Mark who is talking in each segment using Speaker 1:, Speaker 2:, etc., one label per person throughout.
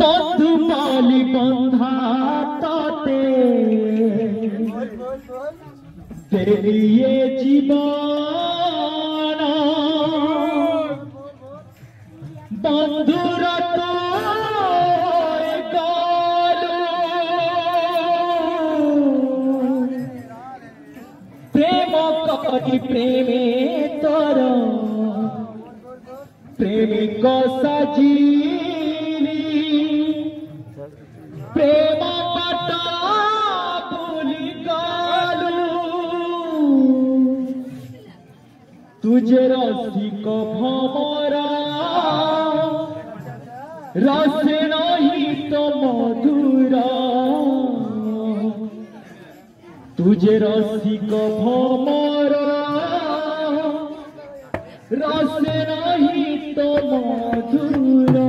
Speaker 1: বন্ধু মালি বন্ধা তাতে পেরিয়ে জীবন। বন্ধুরা তোর প্রেম করি প্রেমে সজিলি প্রেম পাট বলি গালু তুঝে রসিক ভমরা রস নহি তো মধুরা। তুঝে রসিক ভমরা तो मधुरा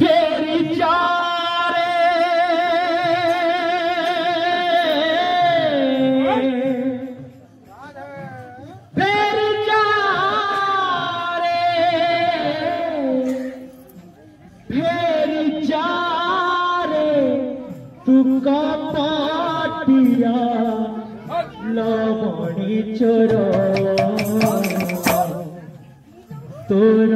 Speaker 1: तेरी चारे चारे तेरी चारे तू का पाटिया लवणी चोरा। todo